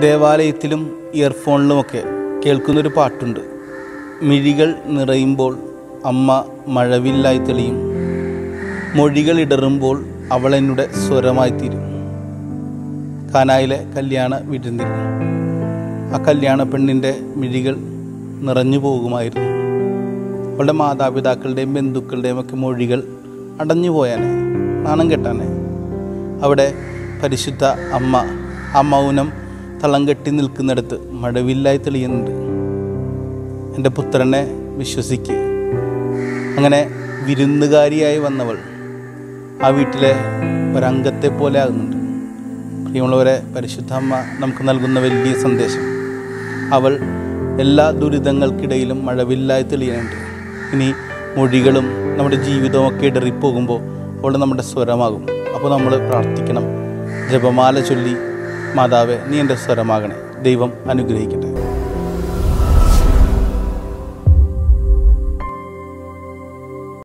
ദേവാലയത്തിലും ഇയർഫോണിലുമൊക്കെ കേൾക്കുന്നൊരു പാട്ടുണ്ട്. മിഴികൾ നിറയുമ്പോൾ അമ്മ മഴവില്ലായി തെളിയും. മൊഴികൾ ഇടറുമ്പോൾ അവൾ എന്നുടെ സ്വരമായി കാനായിലെ കല്യാണ വിരുന്നിൽ. ആ കല്യാണ പെണ്ണിന്റെ മിഴികൾ നിറഞ്ഞു പോകുമായിരുന്നു. അവളുടെ മാതാപിതാക്കളുടെയും ബന്ധുക്കളുടെയും ഒക്കെ മൊഴികൾ അടഞ്ഞു പോയാനെ നാണം കെട്ടാനെ. അവിടെ പരിശുദ്ധ അമ്മ ആ മൗനം തളം കെട്ടി നിൽക്കുന്നിടത്ത് മഴവില്ലായി തെളിയുന്നുണ്ട്. എന്റെ പുത്രനെ വിശ്വസിക്ക്. അങ്ങനെ വിരുന്നുകാരിയായി വന്നവൾ ആ വീട്ടിലെ ഒരംഗത്തെ പോലെ ആകുന്നുണ്ട്. പ്രിയമുള്ളവരെ പരിശുദ്ധ അമ്മ നമുക്ക് നൽകുന്ന വലിയ സന്ദേശം. അവൾ എല്ലാ ദുരിതങ്ങൾക്കിടയിലും മഴവില്ലായി തെളിയുന്നുണ്ട്. ഇനി മൊഴികളും നമ്മുടെ ജീവിതവും ഒക്കെ ഇടറിപ്പോകുമ്പോൾ അവൾ നമ്മുടെ സ്വരമാകും. അപ്പോൾ നമ്മൾ പ്രാർത്ഥിക്കണം. ജപമാല ചൊല്ലി മാതാവെ നീ എന്റെ സ്വരമാകണേ. ദൈവം അനുഗ്രഹിക്കട്ടെ.